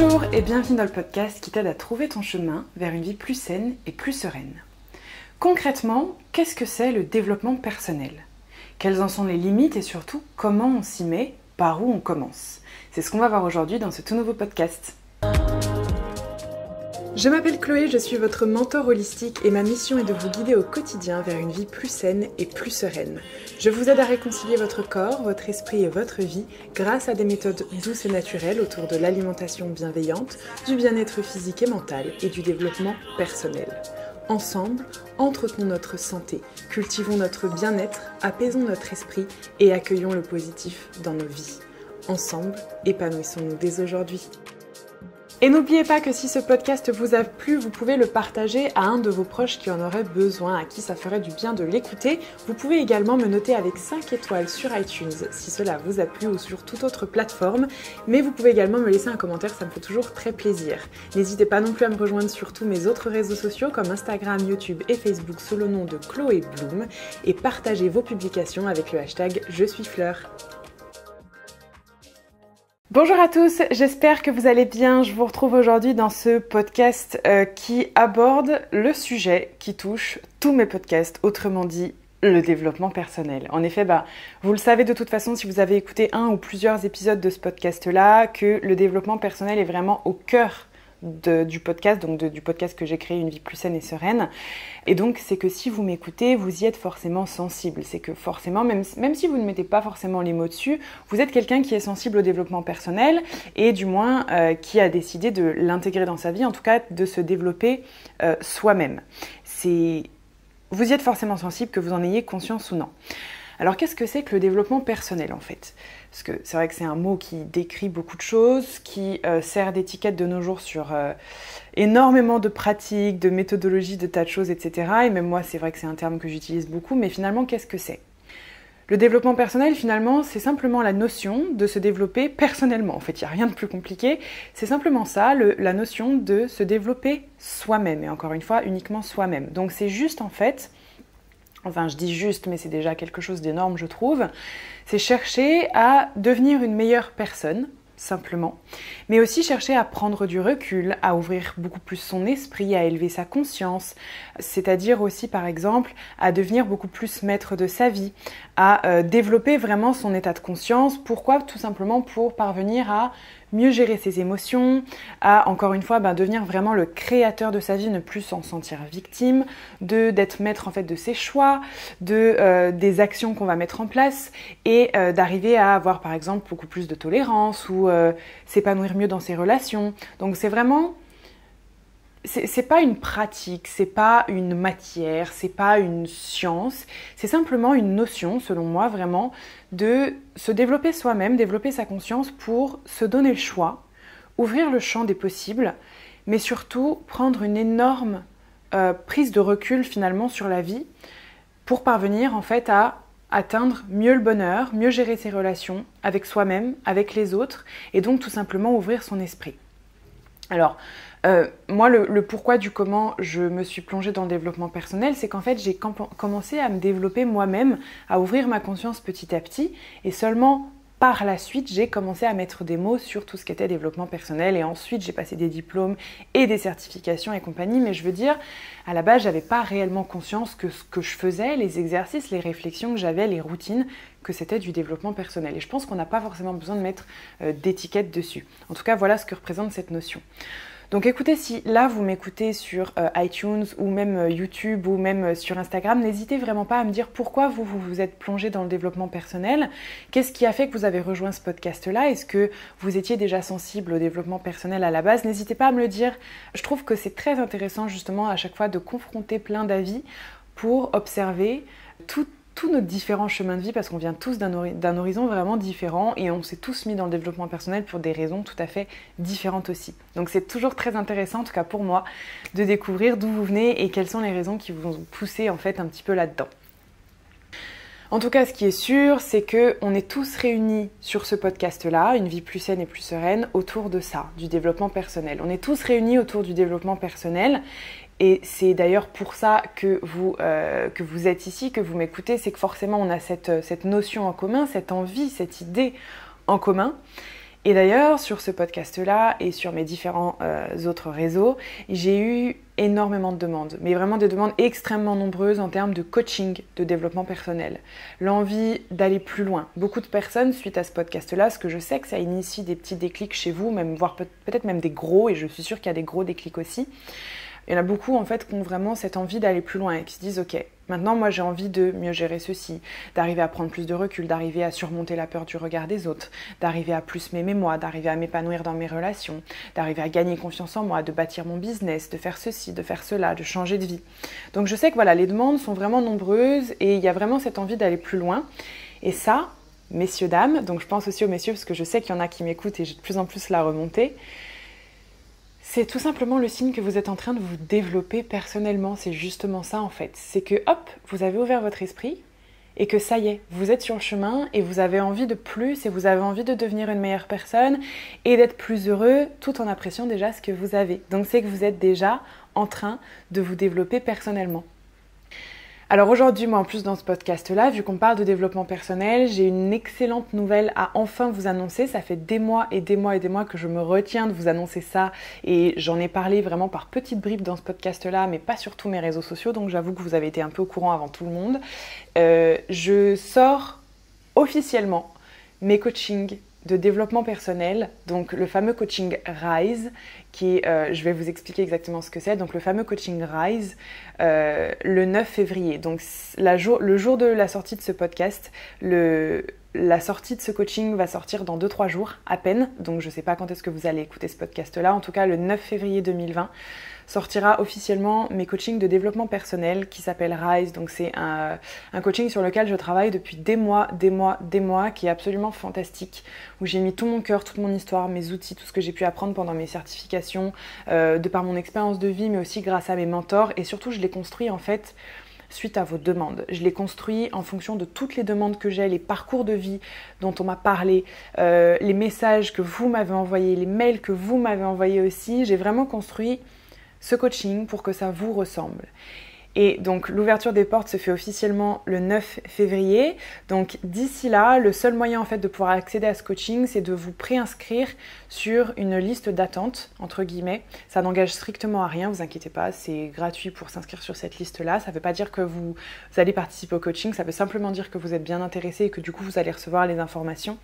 Bonjour et bienvenue dans le podcast qui t'aide à trouver ton chemin vers une vie plus saine et plus sereine. Concrètement, qu'est-ce que c'est le développement personnel? Quelles en sont les limites et surtout comment on s'y met, par où on commence? C'est ce qu'on va voir aujourd'hui dans ce tout nouveau podcast. Je m'appelle Chloé, je suis votre mentor holistique et ma mission est de vous guider au quotidien vers une vie plus saine et plus sereine. Je vous aide à réconcilier votre corps, votre esprit et votre vie grâce à des méthodes douces et naturelles autour de l'alimentation bienveillante, du bien-être physique et mental et du développement personnel. Ensemble, entretenons notre santé, cultivons notre bien-être, apaisons notre esprit et accueillons le positif dans nos vies. Ensemble, épanouissons-nous dès aujourd'hui. Et n'oubliez pas que si ce podcast vous a plu, vous pouvez le partager à un de vos proches qui en aurait besoin, à qui ça ferait du bien de l'écouter. Vous pouvez également me noter avec 5 étoiles sur iTunes si cela vous a plu ou sur toute autre plateforme. Mais vous pouvez également me laisser un commentaire, ça me fait toujours très plaisir. N'hésitez pas non plus à me rejoindre sur tous mes autres réseaux sociaux comme Instagram, YouTube et Facebook sous le nom de Chloé Bloom et partagez vos publications avec le hashtag Je suis fleur. Bonjour à tous, j'espère que vous allez bien. Je vous retrouve aujourd'hui dans ce podcast euh, qui aborde le sujet qui touche tous mes podcasts, autrement dit le développement personnel. En effet, bah, vous le savez de toute façon si vous avez écouté un ou plusieurs épisodes de ce podcast-là, que le développement personnel est vraiment au cœur du podcast, donc du podcast que j'ai créé Une vie plus saine et sereine. Et donc, c'est que si vous m'écoutez, vous y êtes forcément sensible. C'est que forcément, même, même si vous ne mettez pas forcément les mots dessus, vous êtes quelqu'un qui est sensible au développement personnel et du moins euh, qui a décidé de l'intégrer dans sa vie, en tout cas de se développer euh, soi-même. C'est vous y êtes forcément sensible, que vous en ayez conscience ou non. Alors qu'est-ce que c'est que le développement personnel en fait? Parce que c'est vrai que c'est un mot qui décrit beaucoup de choses, qui euh, sert d'étiquette de nos jours sur euh, énormément de pratiques, de méthodologies, de tas de choses, etc. Et même moi, c'est vrai que c'est un terme que j'utilise beaucoup, mais finalement, qu'est-ce que c'est? Le développement personnel, finalement, c'est simplement la notion de se développer personnellement. En fait, il n'y a rien de plus compliqué. C'est simplement ça, la notion de se développer soi-même. Et encore une fois, uniquement soi-même. Donc c'est juste, en fait, enfin je dis juste, mais c'est déjà quelque chose d'énorme, je trouve, c'est chercher à devenir une meilleure personne, simplement, mais aussi chercher à prendre du recul, à ouvrir beaucoup plus son esprit, à élever sa conscience, c'est-à-dire aussi par exemple à devenir beaucoup plus maître de sa vie, à euh, développer vraiment son état de conscience. Pourquoi? Tout simplement pour parvenir à mieux gérer ses émotions, à encore une fois ben, devenir vraiment le créateur de sa vie, ne plus s'en sentir victime, de d'être maître en fait de ses choix, de euh, des actions qu'on va mettre en place et euh, d'arriver à avoir par exemple beaucoup plus de tolérance ou euh, s'épanouir mieux dans ses relations. Donc c'est vraiment c'est pas une pratique, c'est pas une matière, c'est pas une science, c'est simplement une notion, selon moi, vraiment, de se développer soi-même, développer sa conscience pour se donner le choix, ouvrir le champ des possibles, mais surtout prendre une énorme euh, prise de recul finalement sur la vie pour parvenir en fait à atteindre mieux le bonheur, mieux gérer ses relations avec soi-même, avec les autres, et donc tout simplement ouvrir son esprit. Alors, euh, moi, le, pourquoi du comment je me suis plongée dans le développement personnel, c'est qu'en fait, j'ai commencé à me développer moi-même, à ouvrir ma conscience petit à petit, et seulement par la suite, j'ai commencé à mettre des mots sur tout ce qui était développement personnel, et ensuite, j'ai passé des diplômes et des certifications et compagnie, mais je veux dire, à la base, j'avais pas réellement conscience que ce que je faisais, les exercices, les réflexions que j'avais, les routines, que c'était du développement personnel. Et je pense qu'on n'a pas forcément besoin de mettre euh, d'étiquette dessus. En tout cas, voilà ce que représente cette notion. Donc écoutez, si là vous m'écoutez sur euh, iTunes ou même euh, YouTube ou même sur Instagram, n'hésitez vraiment pas à me dire pourquoi vous vous, êtes plongé dans le développement personnel. Qu'est-ce qui a fait que vous avez rejoint ce podcast-là? Est-ce que vous étiez déjà sensible au développement personnel à la base? N'hésitez pas à me le dire. Je trouve que c'est très intéressant justement à chaque fois de confronter plein d'avis pour observer toutes tous nos différents chemins de vie parce qu'on vient tous d'un horizon vraiment différent et on s'est tous mis dans le développement personnel pour des raisons tout à fait différentes aussi. Donc c'est toujours très intéressant, en tout cas pour moi, de découvrir d'où vous venez et quelles sont les raisons qui vous ont poussé en fait un petit peu là-dedans. En tout cas, ce qui est sûr, c'est que on est tous réunis sur ce podcast-là, une vie plus saine et plus sereine, autour de ça, du développement personnel. On est tous réunis autour du développement personnel et c'est d'ailleurs pour ça que vous, euh, que vous êtes ici, que vous m'écoutez, c'est que forcément on a cette, cette notion en commun, cette envie, cette idée en commun. Et d'ailleurs, sur ce podcast-là et sur mes différents euh, autres réseaux, j'ai eu énormément de demandes, mais vraiment des demandes extrêmement nombreuses en termes de coaching, de développement personnel. L'envie d'aller plus loin. Beaucoup de personnes, suite à ce podcast-là, ce que je sais que ça initie des petits déclics chez vous, même voire peut-être même des gros, et je suis sûre qu'il y a des gros déclics aussi. Il y en a beaucoup en fait qui ont vraiment cette envie d'aller plus loin et qui se disent ok, maintenant moi j'ai envie de mieux gérer ceci, d'arriver à prendre plus de recul, d'arriver à surmonter la peur du regard des autres, d'arriver à plus m'aimer moi, d'arriver à m'épanouir dans mes relations, d'arriver à gagner confiance en moi, de bâtir mon business, de faire ceci, de faire cela, de changer de vie. Donc je sais que voilà, les demandes sont vraiment nombreuses et il y a vraiment cette envie d'aller plus loin. Et ça, messieurs, dames, donc je pense aussi aux messieurs parce que je sais qu'il y en a qui m'écoutent et j'ai de plus en plus la remontée c'est tout simplement le signe que vous êtes en train de vous développer personnellement. C'est justement ça en fait. C'est que hop, vous avez ouvert votre esprit et que ça y est, vous êtes sur le chemin et vous avez envie de plus et vous avez envie de devenir une meilleure personne et d'être plus heureux tout en appréciant déjà ce que vous avez. Donc c'est que vous êtes déjà en train de vous développer personnellement. Alors aujourd'hui, moi en plus dans ce podcast-là, vu qu'on parle de développement personnel, j'ai une excellente nouvelle à enfin vous annoncer. Ça fait des mois et des mois et des mois que je me retiens de vous annoncer ça et j'en ai parlé vraiment par petites bribes dans ce podcast-là, mais pas sur tous mes réseaux sociaux, donc j'avoue que vous avez été un peu au courant avant tout le monde. Euh, je sors officiellement mes coachings de développement personnel, donc le fameux coaching Rise, qui, euh, je vais vous expliquer exactement ce que c'est, donc le fameux coaching Rise, euh, le 9 février. Donc le jour de la sortie de ce podcast, le, la sortie de ce coaching va sortir dans 2-3 jours à peine, donc je ne sais pas quand est-ce que vous allez écouter ce podcast-là, en tout cas le 9 février 2020 sortira officiellement mes coachings de développement personnel qui s'appelle Rise. Donc c'est un, coaching sur lequel je travaille depuis des mois, des mois, des mois, qui est absolument fantastique, où j'ai mis tout mon cœur, toute mon histoire, mes outils, tout ce que j'ai pu apprendre pendant mes certifications, euh, de par mon expérience de vie, mais aussi grâce à mes mentors. Et surtout, je l'ai construit en fait suite à vos demandes. Je l'ai construit en fonction de toutes les demandes que j'ai, les parcours de vie dont on m'a parlé, euh, les messages que vous m'avez envoyés, les mails que vous m'avez envoyés aussi. J'ai vraiment construit ce coaching pour que ça vous ressemble. Et donc l'ouverture des portes se fait officiellement le 9 février. Donc d'ici là, le seul moyen en fait de pouvoir accéder à ce coaching, c'est de vous préinscrire sur une liste d'attente entre guillemets. Ça n'engage strictement à rien, vous inquiétez pas, c'est gratuit pour s'inscrire sur cette liste-là. Ça ne veut pas dire que vous, vous allez participer au coaching, ça veut simplement dire que vous êtes bien intéressé et que du coup vous allez recevoir les informations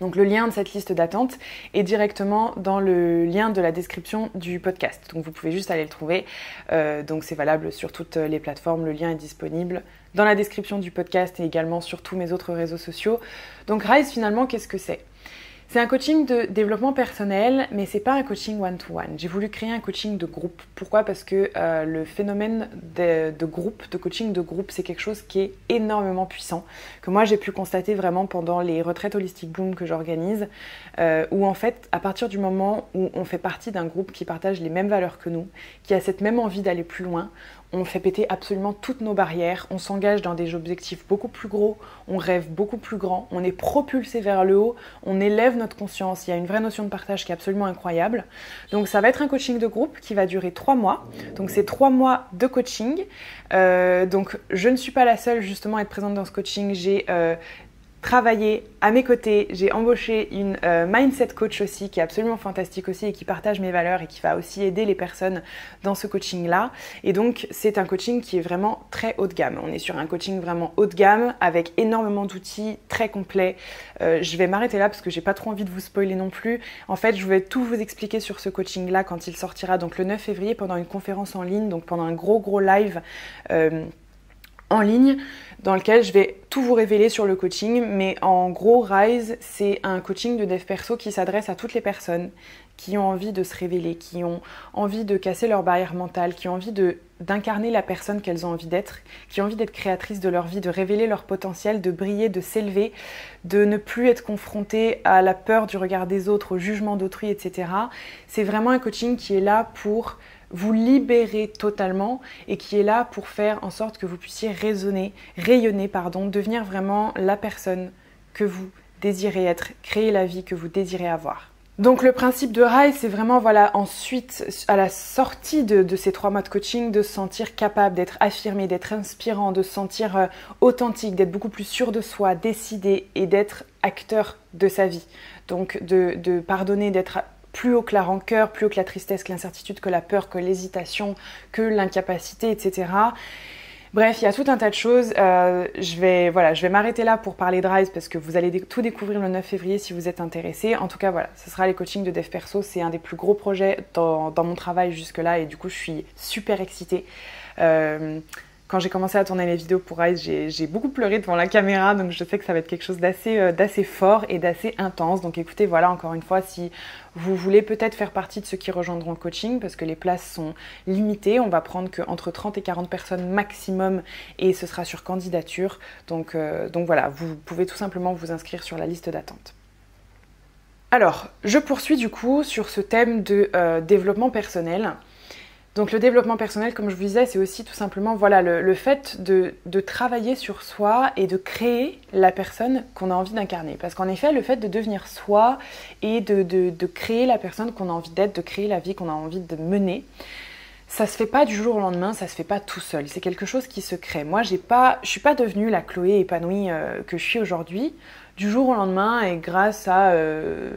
donc le lien de cette liste d'attente est directement dans le lien de la description du podcast. Donc vous pouvez juste aller le trouver. Euh, donc c'est valable sur toutes les plateformes. Le lien est disponible dans la description du podcast et également sur tous mes autres réseaux sociaux. Donc Rise finalement, qu'est-ce que c'est? C'est un coaching de développement personnel, mais c'est pas un coaching one-to-one. J'ai voulu créer un coaching de groupe. Pourquoi? Parce que euh, le phénomène de, groupe, de coaching de groupe, c'est quelque chose qui est énormément puissant, que moi j'ai pu constater vraiment pendant les retraites Holistic Bloom que j'organise, euh, où en fait, à partir du moment où on fait partie d'un groupe qui partage les mêmes valeurs que nous, qui a cette même envie d'aller plus loin, on fait péter absolument toutes nos barrières, on s'engage dans des objectifs beaucoup plus gros, on rêve beaucoup plus grand, on est propulsé vers le haut, on élève notre conscience, il y a une vraie notion de partage qui est absolument incroyable. Donc ça va être un coaching de groupe qui va durer trois mois, donc c'est trois mois de coaching. Euh, donc je ne suis pas la seule justement à être présente dans ce coaching, j'ai euh, travaillé à mes côtés. J'ai embauché une euh, mindset coach aussi qui est absolument fantastique aussi et qui partage mes valeurs et qui va aussi aider les personnes dans ce coaching-là. Et donc c'est un coaching qui est vraiment très haut de gamme. On est sur un coaching vraiment haut de gamme avec énormément d'outils très complets. Euh, je vais m'arrêter là parce que j'ai pas trop envie de vous spoiler non plus. En fait, je vais tout vous expliquer sur ce coaching-là quand il sortira donc le 9 février pendant une conférence en ligne, donc pendant un gros gros live. Euh, en ligne dans lequel je vais tout vous révéler sur le coaching. Mais en gros, Rise, c'est un coaching de dev perso qui s'adresse à toutes les personnes qui ont envie de se révéler, qui ont envie de casser leur barrière mentale, qui ont envie d'incarner la personne qu'elles ont envie d'être, qui ont envie d'être créatrices de leur vie, de révéler leur potentiel, de briller, de s'élever, de ne plus être confrontées à la peur du regard des autres, au jugement d'autrui, etc. C'est vraiment un coaching qui est là pour vous libérer totalement et qui est là pour faire en sorte que vous puissiez raisonner, rayonner, pardon, devenir vraiment la personne que vous désirez être, créer la vie que vous désirez avoir. Donc le principe de Rise, c'est vraiment voilà ensuite à la sortie de, ces trois mois de coaching, de se sentir capable, d'être affirmé, d'être inspirant, de se sentir euh, authentique, d'être beaucoup plus sûr de soi, décidé et d'être acteur de sa vie. Donc de, de pardonner, d'être plus haut que la rancœur, plus haut que la tristesse, que l'incertitude, que la peur, que l'hésitation, que l'incapacité, etc. Bref, il y a tout un tas de choses. Euh, je vais, m'arrêter là pour parler de Rise parce que vous allez tout découvrir le 9 février si vous êtes intéressé. En tout cas, voilà, ce sera les coachings de Dev Perso. C'est un des plus gros projets dans, mon travail jusque-là et du coup, je suis super excitée. Euh, quand j'ai commencé à tourner les vidéos pour Rise, j'ai beaucoup pleuré devant la caméra, donc je sais que ça va être quelque chose d'assez euh, fort et d'assez intense. Donc écoutez, voilà, encore une fois, si vous voulez peut-être faire partie de ceux qui rejoindront le coaching, parce que les places sont limitées, on va prendre qu'entre 30 et 40 personnes maximum, et ce sera sur candidature. Donc, euh, donc voilà, vous pouvez tout simplement vous inscrire sur la liste d'attente. Alors, je poursuis du coup sur ce thème de euh, développement personnel. Donc le développement personnel, comme je vous disais, c'est aussi tout simplement voilà, le, fait de, travailler sur soi et de créer la personne qu'on a envie d'incarner. Parce qu'en effet, le fait de devenir soi et de, créer la personne qu'on a envie d'être, de créer la vie qu'on a envie de mener, ça se fait pas du jour au lendemain, ça se fait pas tout seul. C'est quelque chose qui se crée. Moi, j'ai pas, je suis pas devenue la Chloé épanouie euh, que je suis aujourd'hui du jour au lendemain et grâce à, euh,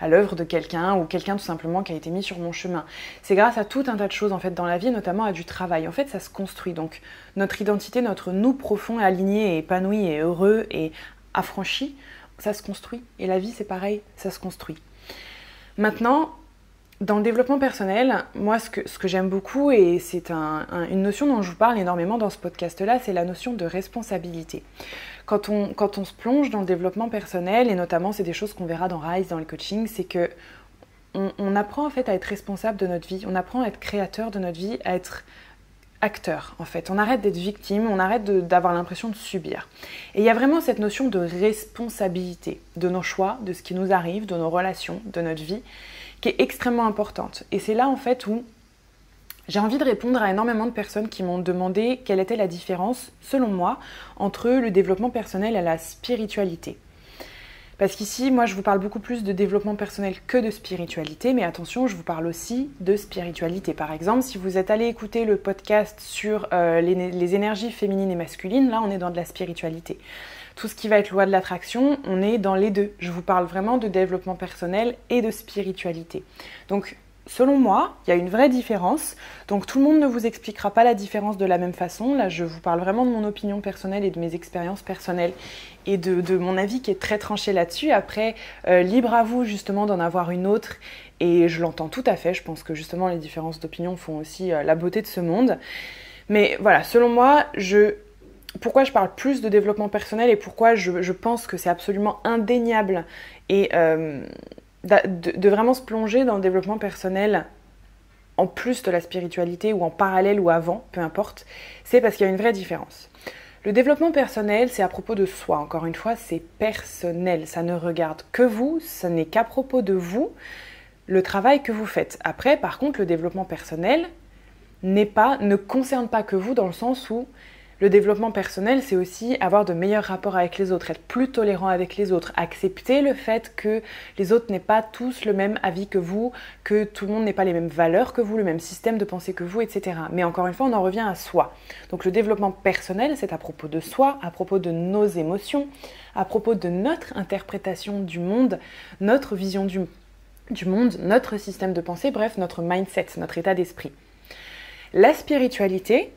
à l'œuvre de quelqu'un ou quelqu'un tout simplement qui a été mis sur mon chemin. C'est grâce à tout un tas de choses en fait dans la vie, notamment à du travail. En fait, ça se construit. Donc notre identité, notre nous profond, aligné, épanoui et heureux et affranchi, ça se construit. Et la vie, c'est pareil, ça se construit. Maintenant, dans le développement personnel, moi, ce que, j'aime beaucoup, et c'est une notion dont je vous parle énormément dans ce podcast-là, c'est la notion de responsabilité. Quand on, on se plonge dans le développement personnel, et notamment c'est des choses qu'on verra dans Rise, dans le coaching, c'est que on, apprend en fait à être responsable de notre vie, on apprend à être créateur de notre vie, à être acteur en fait. On arrête d'être victime, on arrête d'avoir l'impression de subir. Et il y a vraiment cette notion de responsabilité de nos choix, de ce qui nous arrive, de nos relations, de notre vie qui est extrêmement importante. Et c'est là en fait où j'ai envie de répondre à énormément de personnes qui m'ont demandé quelle était la différence, selon moi, entre le développement personnel et la spiritualité. Parce qu'ici, moi, je vous parle beaucoup plus de développement personnel que de spiritualité, mais attention, je vous parle aussi de spiritualité. Par exemple, si vous êtes allé écouter le podcast sur euh, les énergies féminines et masculines, là, on est dans de la spiritualité. Tout ce qui va être loi de l'attraction, on est dans les deux. Je vous parle vraiment de développement personnel et de spiritualité. Donc, selon moi, il y a une vraie différence. Donc, tout le monde ne vous expliquera pas la différence de la même façon. Là, je vous parle vraiment de mon opinion personnelle et de mes expériences personnelles et de, mon avis qui est très tranché là-dessus. Après, euh, libre à vous justement d'en avoir une autre. Et je l'entends tout à fait. Je pense que justement, les différences d'opinion font aussi euh, la beauté de ce monde. Mais voilà, selon moi, je pourquoi je parle plus de développement personnel et pourquoi je, pense que c'est absolument indéniable et euh, de, vraiment se plonger dans le développement personnel en plus de la spiritualité ou en parallèle ou avant, peu importe, c'est parce qu'il y a une vraie différence. Le développement personnel, c'est à propos de soi. Encore une fois, c'est personnel. Ça ne regarde que vous, ce n'est qu'à propos de vous, le travail que vous faites. Après, par contre, le développement personnel n'est pas, ne concerne pas que vous dans le sens où le développement personnel, c'est aussi avoir de meilleurs rapports avec les autres, être plus tolérant avec les autres, accepter le fait que les autres n'aient pas tous le même avis que vous, que tout le monde n'ait pas les mêmes valeurs que vous, le même système de pensée que vous, etc. Mais encore une fois, on en revient à soi. Donc le développement personnel, c'est à propos de soi, à propos de nos émotions, à propos de notre interprétation du monde, notre vision du, monde, notre système de pensée, bref, notre mindset, notre état d'esprit. La spiritualité,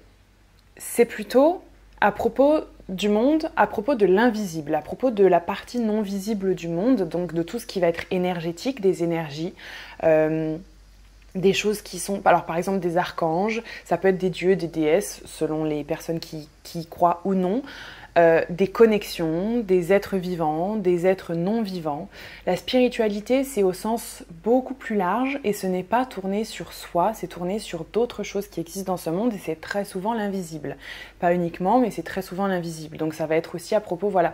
c'est plutôt à propos du monde, à propos de l'invisible, à propos de la partie non visible du monde, donc de tout ce qui va être énergétique, des énergies. Euh, des choses qui sont, alors par exemple des archanges, ça peut être des dieux, des déesses, selon les personnes qui, croient ou non, euh, des connexions, des êtres vivants, des êtres non vivants. La spiritualité, c'est au sens beaucoup plus large et ce n'est pas tourné sur soi, c'est tourné sur d'autres choses qui existent dans ce monde et c'est très souvent l'invisible. Pas uniquement, mais c'est très souvent l'invisible. Donc ça va être aussi à propos voilà,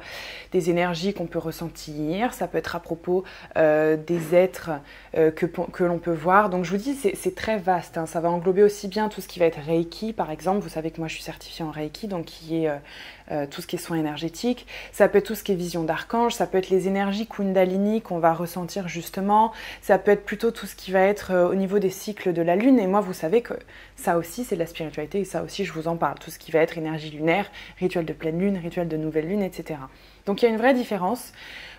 des énergies qu'on peut ressentir, ça peut être à propos euh, des êtres euh, que, que l'on peut voir. Donc je vous dis, c'est très vaste. Hein. Ça va englober aussi bien tout ce qui va être Reiki, par exemple. Vous savez que moi je suis certifiée en Reiki, donc qui est euh, tout ce qui est soins énergétiques, ça peut être tout ce qui est vision d'archange, ça peut être les énergies kundalini qu'on va ressentir justement, ça peut être plutôt tout ce qui va être euh, au niveau des cycles de la lune. Et moi, vous savez que ça aussi, c'est de la spiritualité et ça aussi, je vous en parle. Tout ce qui va être énergie lunaire, rituel de pleine lune, rituel de nouvelle lune, etc. Donc il y a une vraie différence.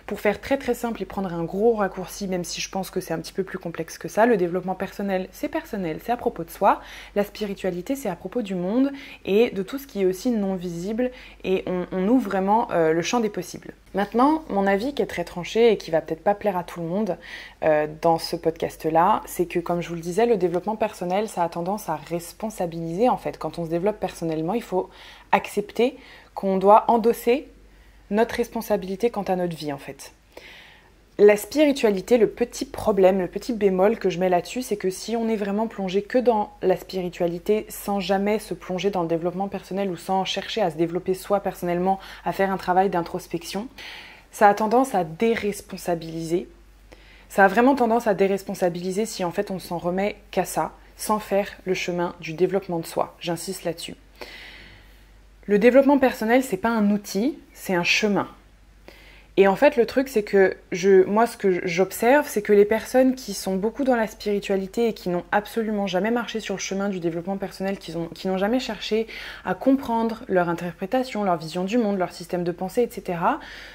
Pour faire très très simple et prendre un gros raccourci, même si je pense que c'est un petit peu plus complexe que ça, le développement personnel, c'est personnel, c'est à propos de soi. La spiritualité, c'est à propos du monde et de tout ce qui est aussi non visible et on, ouvre vraiment euh, le champ des possibles. Maintenant, mon avis qui est très tranché et qui va peut-être pas plaire à tout le monde euh, dans ce podcast-là, c'est que comme je vous le disais, le développement personnel, ça a tendance à responsabiliser en fait. Quand on se développe personnellement, il faut accepter qu'on doit endosser notre responsabilité quant à notre vie en fait. La spiritualité, le petit problème, le petit bémol que je mets là-dessus, c'est que si on est vraiment plongé que dans la spiritualité sans jamais se plonger dans le développement personnel ou sans chercher à se développer soi personnellement, à faire un travail d'introspection, ça a tendance à déresponsabiliser. Ça a vraiment tendance à déresponsabiliser si en fait on s'en remet qu'à ça, sans faire le chemin du développement de soi. J'insiste là-dessus. Le développement personnel, c'est pas un outil, c'est un chemin. Et en fait, le truc, c'est que je, moi, ce que j'observe, c'est que les personnes qui sont beaucoup dans la spiritualité et qui n'ont absolument jamais marché sur le chemin du développement personnel, qui, n'ont jamais cherché à comprendre leur interprétation, leur vision du monde, leur système de pensée, etc.,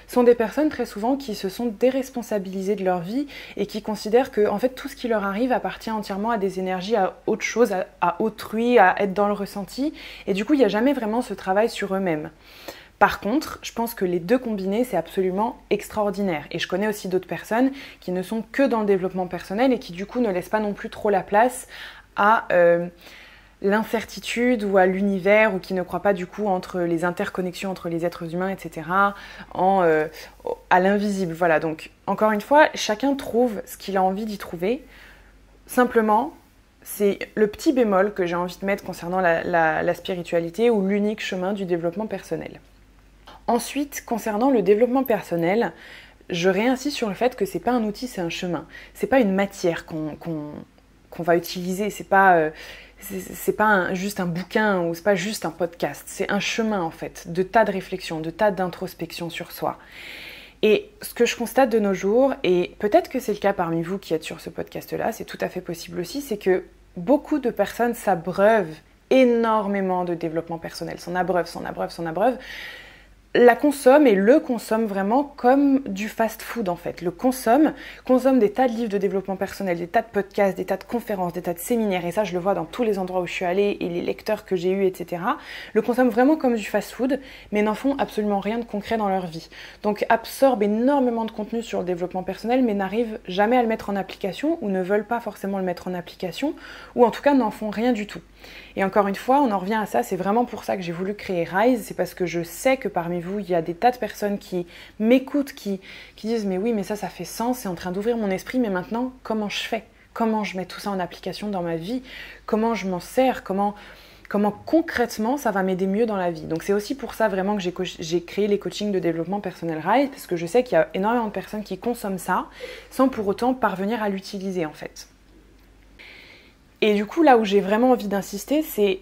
sont des personnes très souvent qui se sont déresponsabilisées de leur vie et qui considèrent que, en fait, tout ce qui leur arrive appartient entièrement à des énergies, à autre chose, à autrui, à être dans le ressenti. Et du coup, il n'y a jamais vraiment ce travail sur eux-mêmes. Par contre, je pense que les deux combinés, c'est absolument extraordinaire. Et je connais aussi d'autres personnes qui ne sont que dans le développement personnel et qui du coup ne laissent pas non plus trop la place à euh, l'incertitude ou à l'univers ou qui ne croient pas du coup entre les interconnexions entre les êtres humains, etc., euh, à l'invisible. Voilà, donc encore une fois, chacun trouve ce qu'il a envie d'y trouver. Simplement, c'est le petit bémol que j'ai envie de mettre concernant la spiritualité ou l'unique chemin du développement personnel. Ensuite, concernant le développement personnel, je réinsiste sur le fait que c'est pas un outil, c'est un chemin. C'est pas une matière qu'on va utiliser. C'est pas euh, c'est pas juste un bouquin ou c'est pas juste un podcast. C'est un chemin en fait de tas de réflexions, de tas d'introspection sur soi. Et ce que je constate de nos jours, et peut-être que c'est le cas parmi vous qui êtes sur ce podcast-là, c'est tout à fait possible aussi, c'est que beaucoup de personnes s'abreuvent énormément de développement personnel, s'en abreuvent, s'en abreuvent, s'en abreuvent, la consomme et le consomme vraiment comme du fast-food en fait. Le consomme, consomme des tas de livres de développement personnel, des tas de podcasts, des tas de conférences, des tas de séminaires, et ça je le vois dans tous les endroits où je suis allée et les lecteurs que j'ai eus, etc. Le consomme vraiment comme du fast-food, mais n'en font absolument rien de concret dans leur vie. Donc absorbent énormément de contenu sur le développement personnel, mais n'arrivent jamais à le mettre en application ou ne veulent pas forcément le mettre en application, ou en tout cas n'en font rien du tout. Et encore une fois, on en revient à ça, c'est vraiment pour ça que j'ai voulu créer Rise, c'est parce que je sais que parmi vous, il y a des tas de personnes qui m'écoutent, qui, disent mais oui, mais ça, ça fait sens, c'est en train d'ouvrir mon esprit, mais maintenant, comment je fais? Comment je mets tout ça en application dans ma vie? Comment je m'en sers? Comment comment concrètement ça va m'aider mieux dans la vie? Donc c'est aussi pour ça vraiment que j'ai créé les coachings de développement personnel Rise, parce que je sais qu'il y a énormément de personnes qui consomment ça sans pour autant parvenir à l'utiliser en fait. Et du coup, là où j'ai vraiment envie d'insister, c'est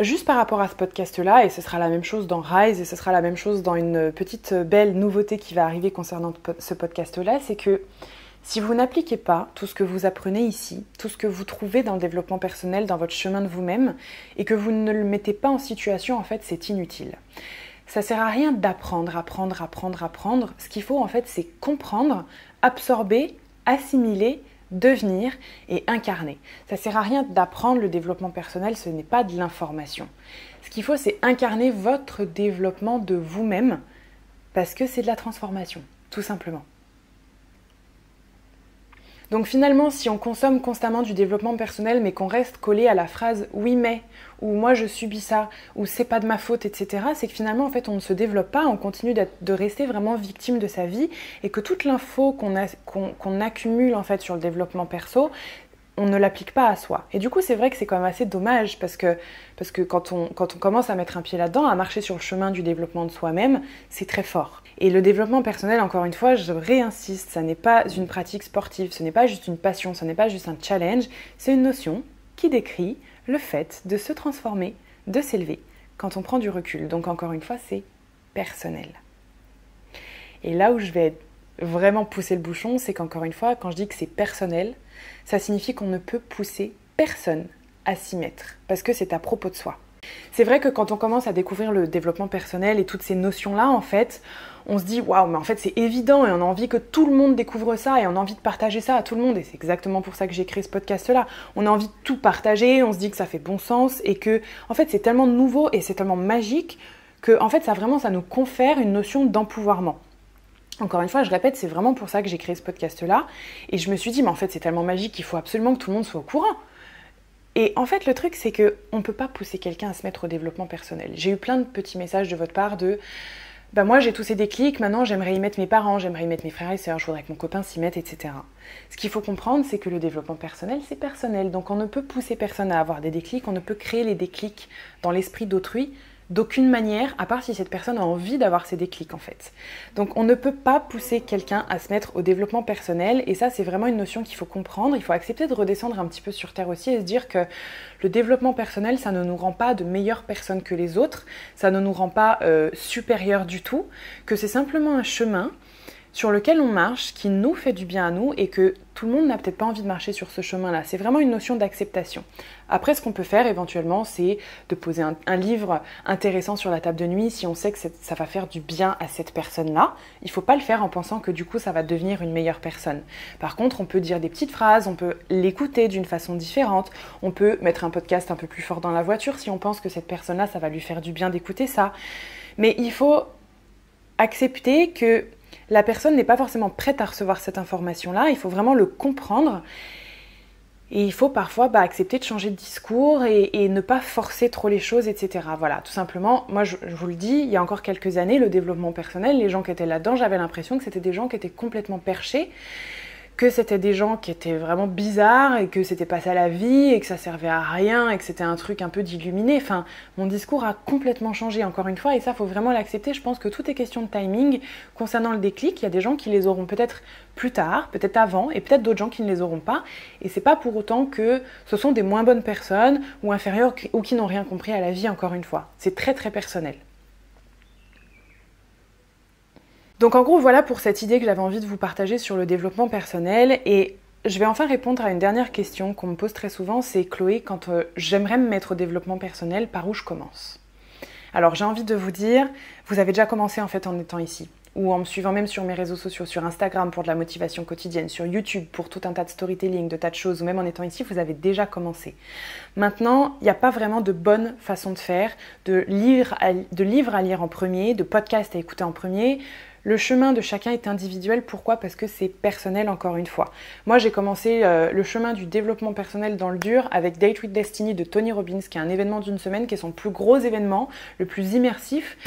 juste par rapport à ce podcast-là, et ce sera la même chose dans Rise, et ce sera la même chose dans une petite belle nouveauté qui va arriver concernant ce podcast-là, c'est que si vous n'appliquez pas tout ce que vous apprenez ici, tout ce que vous trouvez dans le développement personnel, dans votre chemin de vous-même, et que vous ne le mettez pas en situation, en fait, c'est inutile. Ça sert à rien d'apprendre, apprendre, apprendre, apprendre. Ce qu'il faut, en fait, c'est comprendre, absorber, assimiler devenir et incarner. Ça sert à rien d'apprendre le développement personnel, ce n'est pas de l'information. Ce qu'il faut, c'est incarner votre développement de vous-même parce que c'est de la transformation, tout simplement. Donc finalement, si on consomme constamment du développement personnel, mais qu'on reste collé à la phrase oui mais, ou moi je subis ça, ou c'est pas de ma faute, etc., c'est que finalement en fait on ne se développe pas, on continue de rester vraiment victime de sa vie, et que toute l'info qu'on accumule en fait sur le développement perso, on ne l'applique pas à soi. Et du coup, c'est vrai que c'est quand même assez dommage parce que, parce que quand, on, quand on commence à mettre un pied là-dedans, à marcher sur le chemin du développement de soi-même, c'est très fort. Et le développement personnel, encore une fois, je réinsiste, ça n'est pas une pratique sportive, ce n'est pas juste une passion, ce n'est pas juste un challenge, c'est une notion qui décrit le fait de se transformer, de s'élever quand on prend du recul. Donc encore une fois, c'est personnel. Et là où je vais vraiment pousser le bouchon, c'est qu'encore une fois, quand je dis que c'est personnel, ça signifie qu'on ne peut pousser personne à s'y mettre, parce que c'est à propos de soi. C'est vrai que quand on commence à découvrir le développement personnel et toutes ces notions-là, en fait, on se dit waouh, mais en fait c'est évident et on a envie que tout le monde découvre ça et on a envie de partager ça à tout le monde. Et c'est exactement pour ça que j'ai créé ce podcast-là. On a envie de tout partager, on se dit que ça fait bon sens et que, en fait, c'est tellement nouveau et c'est tellement magique que, en fait, ça vraiment, ça nous confère une notion d'empouvoirment. Encore une fois, je répète, c'est vraiment pour ça que j'ai créé ce podcast-là. Et je me suis dit, mais en fait, c'est tellement magique qu'il faut absolument que tout le monde soit au courant. Et en fait, le truc, c'est que on peut pas pousser quelqu'un à se mettre au développement personnel. J'ai eu plein de petits messages de votre part de bah moi j'ai tous ces déclics, maintenant j'aimerais y mettre mes parents, j'aimerais y mettre mes frères et sœurs, je voudrais que mon copain s'y mette, etc. Ce qu'il faut comprendre, c'est que le développement personnel, c'est personnel. Donc on ne peut pousser personne à avoir des déclics, on ne peut créer les déclics dans l'esprit d'autrui d'aucune manière, à part si cette personne a envie d'avoir ces déclics en fait. Donc on ne peut pas pousser quelqu'un à se mettre au développement personnel, et ça c'est vraiment une notion qu'il faut comprendre, il faut accepter de redescendre un petit peu sur Terre aussi et se dire que le développement personnel, ça ne nous rend pas de meilleures personnes que les autres, ça ne nous rend pas euh, supérieurs du tout, que c'est simplement un chemin sur lequel on marche, qui nous fait du bien à nous et que tout le monde n'a peut-être pas envie de marcher sur ce chemin-là. C'est vraiment une notion d'acceptation. Après, ce qu'on peut faire éventuellement, c'est de poser un, livre intéressant sur la table de nuit si on sait que ça va faire du bien à cette personne-là. Il ne faut pas le faire en pensant que du coup, ça va devenir une meilleure personne. Par contre, on peut dire des petites phrases, on peut l'écouter d'une façon différente, on peut mettre un podcast un peu plus fort dans la voiture si on pense que cette personne-là, ça va lui faire du bien d'écouter ça. Mais il faut accepter que la personne n'est pas forcément prête à recevoir cette information-là, il faut vraiment le comprendre. Et il faut parfois bah, accepter de changer de discours et, ne pas forcer trop les choses, etc. Voilà, tout simplement, moi je, je, vous le dis, il y a encore quelques années, le développement personnel, les gens qui étaient là-dedans, j'avais l'impression que c'était des gens qui étaient complètement perchés que c'était des gens qui étaient vraiment bizarres et que c'était pas ça la vie et que ça servait à rien et que c'était un truc un peu d'illuminé. Enfin, mon discours a complètement changé encore une fois et ça faut vraiment l'accepter. Je pense que tout est question de timing concernant le déclic. Il y a des gens qui les auront peut-être plus tard, peut-être avant et peut-être d'autres gens qui ne les auront pas. Et c'est pas pour autant que ce sont des moins bonnes personnes ou inférieures ou qui n'ont rien compris à la vie encore une fois. C'est très très personnel. Donc en gros, voilà pour cette idée que j'avais envie de vous partager sur le développement personnel. Et je vais enfin répondre à une dernière question qu'on me pose très souvent, c'est Chloé, quand euh, j'aimerais me mettre au développement personnel, par où je commence? Alors j'ai envie de vous dire, vous avez déjà commencé en fait en étant ici ou en me suivant même sur mes réseaux sociaux, sur Instagram pour de la motivation quotidienne, sur YouTube pour tout un tas de storytelling, de tas de choses, ou même en étant ici, vous avez déjà commencé. Maintenant, il n'y a pas vraiment de bonne façon de faire, de, lire de livres à lire en premier, de podcasts à écouter en premier. Le chemin de chacun est individuel. Pourquoi? Parce que c'est personnel encore une fois. Moi j'ai commencé euh, le chemin du développement personnel dans le dur avec Date with Destiny de Tony Robbins, qui est un événement d'une semaine, qui est son plus gros événement, le plus immersif.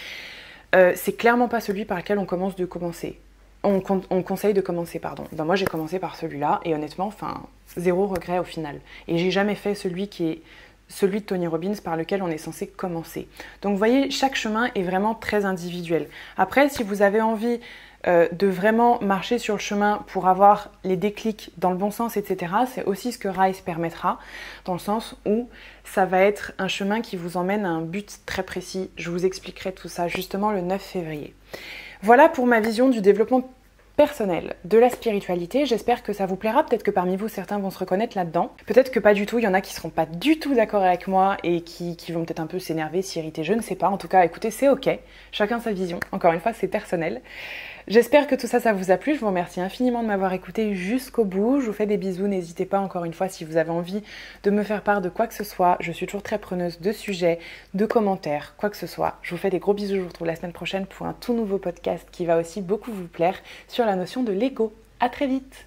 Euh, c'est clairement pas celui par lequel on commence de commencer. On, conseille de commencer, pardon. Ben moi j'ai commencé par celui-là et honnêtement, enfin, zéro regret au final. Et j'ai jamais fait celui qui est celui de Tony Robbins par lequel on est censé commencer. Donc vous voyez, chaque chemin est vraiment très individuel. Après, si vous avez envie euh, de vraiment marcher sur le chemin pour avoir les déclics dans le bon sens, etc., c'est aussi ce que Rise permettra, dans le sens où ça va être un chemin qui vous emmène à un but très précis. Je vous expliquerai tout ça justement le 9 février. Voilà pour ma vision du développement personnel de la spiritualité. J'espère que ça vous plaira. Peut-être que parmi vous, certains vont se reconnaître là-dedans. Peut-être que pas du tout. Il y en a qui seront pas du tout d'accord avec moi et qui, qui vont peut-être un peu s'énerver, s'irriter. Je ne sais pas. En tout cas, écoutez, c'est ok. Chacun sa vision. Encore une fois, c'est personnel. J'espère que tout ça, ça vous a plu. Je vous remercie infiniment de m'avoir écouté jusqu'au bout. Je vous fais des bisous. N'hésitez pas encore une fois si vous avez envie de me faire part de quoi que ce soit. Je suis toujours très preneuse de sujets, de commentaires, quoi que ce soit. Je vous fais des gros bisous. Je vous retrouve la semaine prochaine pour un tout nouveau podcast qui va aussi beaucoup vous plaire sur la notion de l'ego. À très vite